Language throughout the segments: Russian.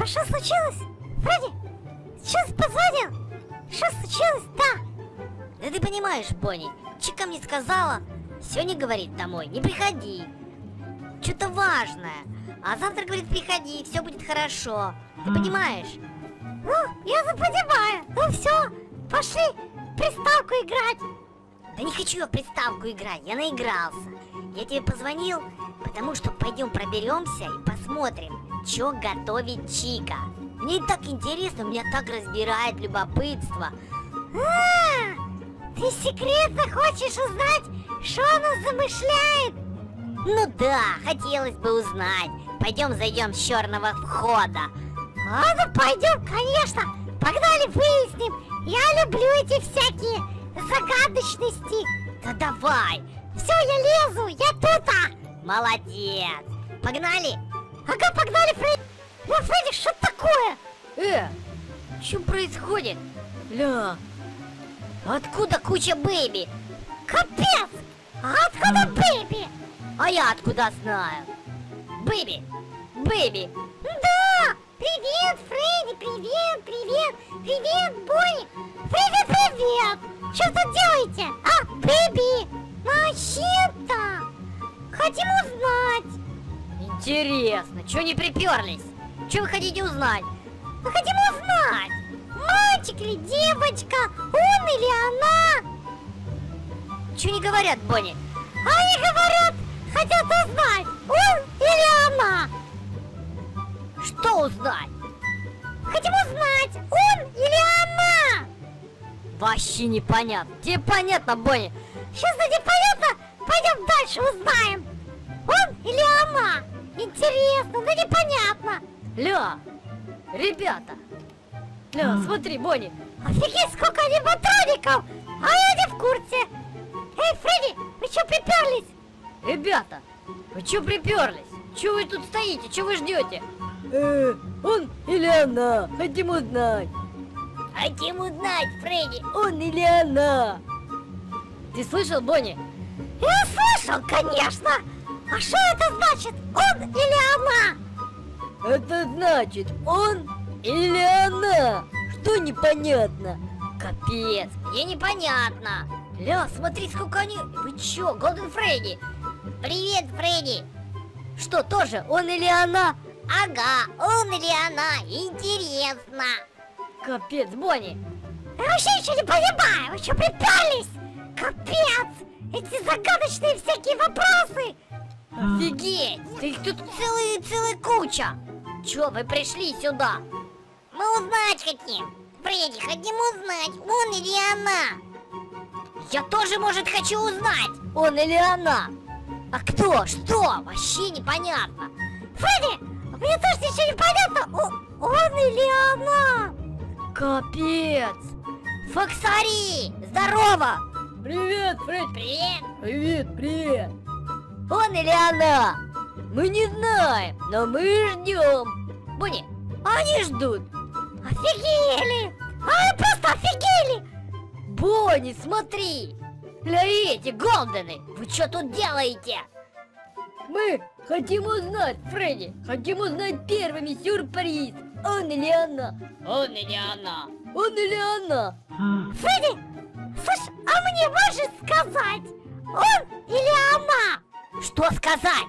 А что случилось? Фредди, сейчас позвонил? Что случилось? Да. Да ты понимаешь, Бонни, Чика мне сказала, сегодня, говорит, домой не приходи. Что-то важное. А завтра, говорит, приходи, все будет хорошо. Ты понимаешь? Ну, я понимаю. Ну все, пошли приставку играть. Да не хочу я приставку играть, я наигрался. Я тебе позвонил, потому что пойдем проберемся и посмотрим, что готовит Чика. Мне так интересно, меня так разбирает любопытство. А, ты секретно хочешь узнать, что она замышляет? Ну да, хотелось бы узнать. Пойдем зайдем с черного входа. А ну пойдем, конечно. Погнали, выясним. Я люблю эти всякие загадочности. Да давай. Все, я лезу, я тут. -а. Молодец. Погнали? Ага, погнали, Фредди. Ля, Фредди, что такое? Э, что происходит? Ля, откуда куча бэби? Капец! А откуда бэби? А я откуда знаю? Бэби, бэби. Да, привет, Фредди, привет, привет, привет, Бонни. Привет, привет. Что тут делаете? А, бэби, вообще-то хотим узнать. Интересно, что не приперлись? Что вы хотите узнать? Мы хотим узнать, мальчик ли девочка, он или она? Что не говорят, Бонни? Они говорят, хотят узнать, он или она. Что узнать? Хотим узнать, он или она. Вообще непонятно. Тебе понятно, Бонни? Сейчас да непонятно, пойдем дальше узнаем. Интересно, да непонятно. Ля, ребята. Ля, смотри, Бонни. Офигеть, сколько аниматроников! А я не в курсе. Эй, Фредди, вы что приперлись? Ребята, вы что приперлись? Чего вы тут стоите? Чего вы ждете? Э, он или она? Хотим узнать. Хотим узнать, Фредди. Он или она? Ты слышал, Бонни? Я слышал, конечно. А что это значит? Он или она? Это значит, он или она? Что непонятно? Капец, мне непонятно. Ля, смотри, сколько они... Вы чё, Голден Фредди? Привет, Фредди. Что, тоже он или она? Ага, он или она, интересно. Капец, Бонни. Я вообще ничего не понимаю, вы что приперлись? Капец! Эти загадочные всякие вопросы! Офигеть! Да их тут целая, целая куча! Чё, вы пришли сюда? Мы узнать хотим! Фредди, хотим узнать, он или она! Я тоже, может, хочу узнать, он или она! А кто? Что? Вообще непонятно! Фредди, мне тоже ничего не понятно, О, он или она! Капец! Фоксари! Здорово! Привет, Фредди! Привет! Привет, привет! Он или она? Мы не знаем, но мы ждем. Бонни, они ждут. Офигели! Они просто офигели! Бонни, смотри! Ля эти голдены, вы что тут делаете? Мы хотим узнать, Фредди, хотим узнать первыми сюрприз. Он или она? Он или она? Он или она? Фредди, слышь, а мне можешь сказать, он или она? Что сказать?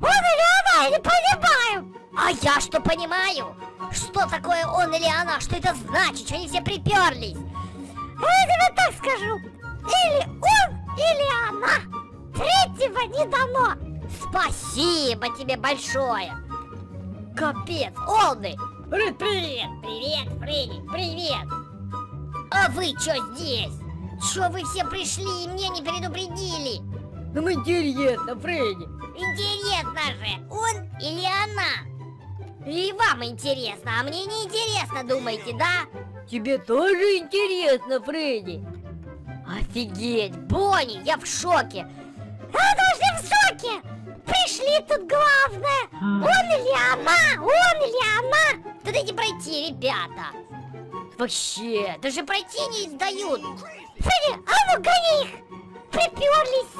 Он или она, я не понимаю. А я что понимаю? Что такое он или она? Что это значит? Что они все приперлись? Я тебе так скажу. Или он, или она. Третьего не дано. Спасибо тебе большое. Капец, Олды. Привет. Привет, Фредди, привет. А вы что здесь? Что вы все пришли и мне не предупредили? Нам интересно, Фредди. Интересно же, он или она? И вам интересно, а мне не интересно, думаете, да? Тебе тоже интересно, Фредди? Офигеть, Бонни, я в шоке. Я тоже в шоке. Пришли тут главное. Он или она? Он или она? Да дайте пройти, ребята. Вообще, даже пройти не дают. Фредди, а ну гони их. Приперлись.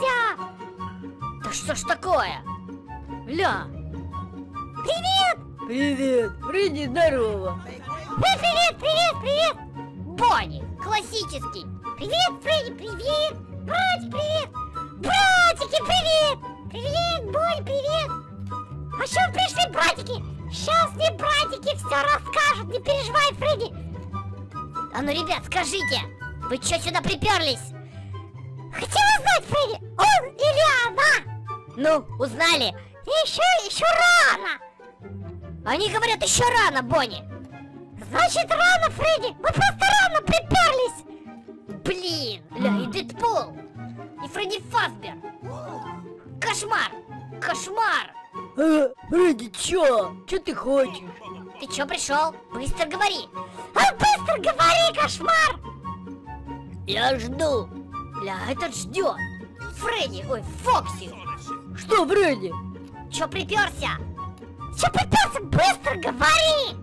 Да что ж такое? Ля, Привет! Привет, Фредди, здорово. Эй, привет, привет, привет! Бонни, классический. Привет, Фредди, привет! Братик, привет! Братики, привет! Привет, Бой, привет! А что пришли братики? Сейчас мне братики все расскажут, не переживай, Фредди! А ну, ребят, скажите, вы что сюда приперлись? Хотела знать, Фредди, он или она? Ну, узнали? Еще, еще рано! Они говорят, еще рано, Бонни. Значит, рано, Фредди! Мы просто рано приперлись! Блин, бля, и Дэдпул, и Фредди Фазбер. Кошмар, кошмар. А, Фредди, чё? Чё ты хочешь? Ты чё пришел? Быстро говори. А быстро говори, кошмар! Я жду. Бля, этот ждет. Фредди, ой, Фокси. Что, Фредди? Чё приперся? Че пытался? Быстро говори!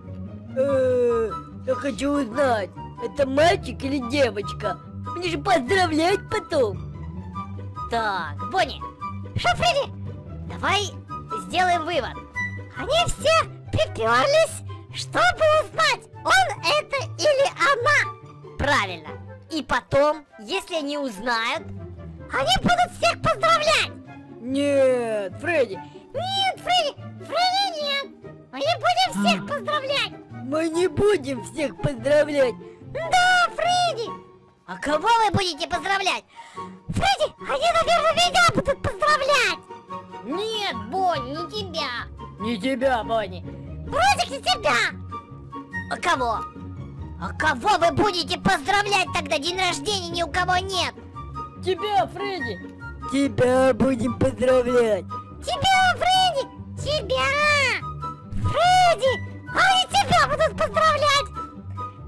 Э, Я хочу узнать, это мальчик или девочка? Мне же поздравлять потом. Так, Бонни, Что, Фредди? давай сделаем вывод. Они все приперлись, чтобы узнать, он это или она. Правильно. И потом, если они узнают, Они будут всех поздравлять. Нет, Фредди, Нет, Фредди, Фредди нет. Мы не будем всех поздравлять. мы не будем всех поздравлять. Да, Фредди. а кого вы будете поздравлять? Фредди, они, наверное, меня будут поздравлять. Нет, Бонни, не тебя. Не тебя, Бонни. Вроде не тебя. А кого? А кого вы будете поздравлять тогда? День рождения ни у кого нет. Тебя, Фредди. Тебя будем поздравлять. Тебя, Фредди, тебя. Фредди, они тебя будут поздравлять.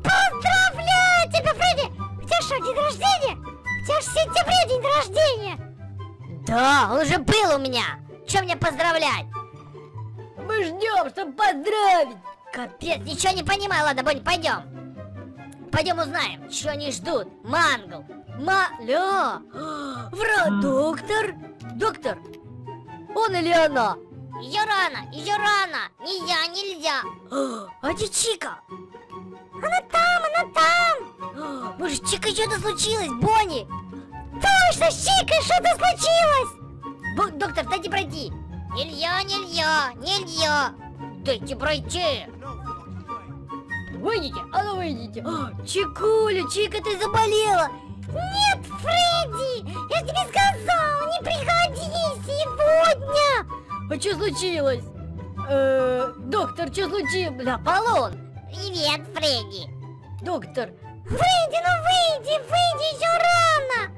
Поздравляю тебя, Фредди. У тебя что, день рождения? У тебя же в сентябре день рождения. Да, он уже был у меня. Че мне поздравлять? Мы ждем, чтобы поздравить. Капец, ничего не понимаю. Ладно, Бонни, пойдем. Пойдем узнаем, что они ждут. Мангл. Ма... Ля. Вра... Доктор? Доктор. Он или она? Ее рано, ее рано. Не я, нельзя. А где Чика? Она там, она там. Может, Чика что-то случилось, Бонни? Точно, с Чикой что-то случилось. Бо- доктор, дайте пройти. Нельзя, нельзя, нельзя. Дайте пройти. Выйдите, а ну выйдите. Чикуля, Чика, ты заболела. Нет, Фредди, я тебе сказал, не приходи сегодня. А что случилось? Э, доктор, что случилось? Бля, Аполлон. Привет, Фредди. доктор, Фредди, ну выйди, выйди, еще рано.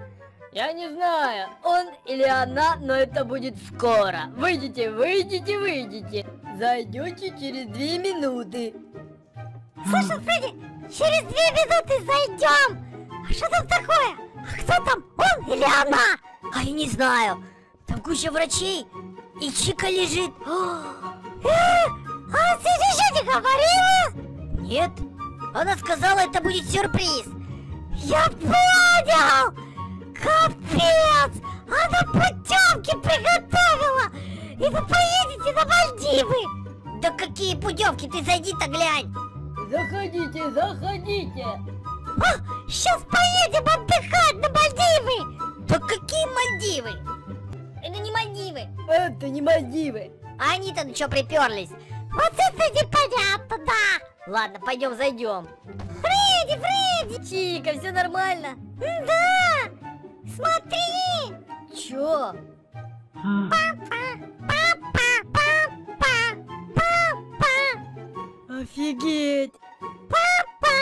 я не знаю, он или она, но это будет скоро. Выйдите, выйдите, выйдите. Зайдете через две минуты. Слышал, Фредди, через две минуты зайдем. А что там такое? А кто там, он или она? А я не знаю. Там куча врачей. И Чика лежит. Э, а ты еще не говорила? Нет. Она сказала, это будет сюрприз. Я понял! Капец! Она путевки приготовила! И вы поедете на Мальдивы! Да какие путевки, ты зайди-то глянь. Заходите, заходите. А, сейчас поедем отдыхать на Мальдивы! Да какие Мальдивы? Это не Мальдивы. Это не Мальдивы. А они-то ну что приперлись? Вот это непонятно, да! Ладно, пойдем зайдем. Фредди, Фредди! Чика, все нормально? Да! Смотри! Чё? Папа, папа, Офигеть. папа!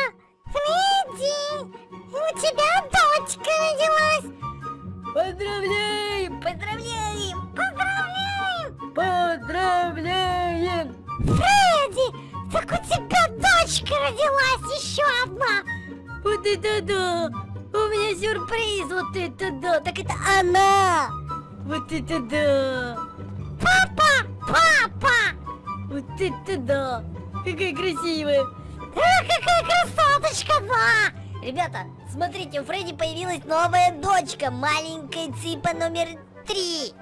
Фредди! У тебя дочка родилась! Поздравляем, Поздравляем! Поздравляем! поздравляем. Фредди! Так у тебя дочка родилась еще одна! Вот это да. У меня сюрприз, вот это да. Так это она. Вот это да. Папа! Папа! Вот это да. Какая красивая. А, какая красоточка, да! Ребята, смотрите, у Фредди появилась новая дочка, маленькая цыпа номер три.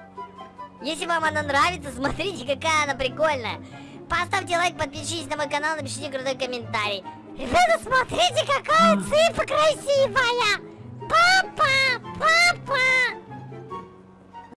Если вам она нравится, смотрите, какая она прикольная. Поставьте лайк, подпишитесь на мой канал, напишите крутой комментарий. Ребята, смотрите, какая цыпа красивая! Папа!